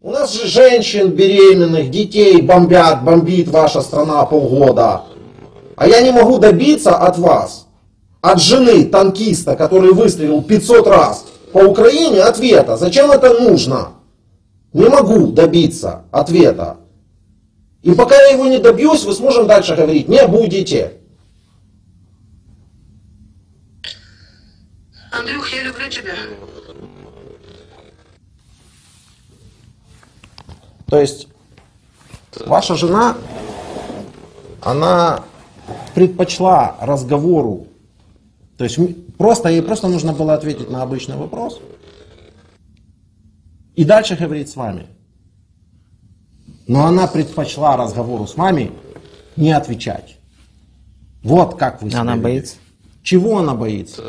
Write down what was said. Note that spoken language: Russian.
У нас же женщин беременных, детей бомбят, бомбит ваша страна полгода. А я не могу добиться от вас, от жены танкиста, который выстрелил 500 раз по Украине, ответа. Зачем это нужно? Не могу добиться ответа. И пока я его не добьюсь, вы сможем дальше говорить, не будете. Андрюх, я люблю тебя. То есть ваша жена, она предпочла разговору. То есть просто ей просто нужно было ответить на обычный вопрос и дальше говорить с вами. Но она предпочла разговору с вами не отвечать. Вот как вы себя Она боится. Чего она боится?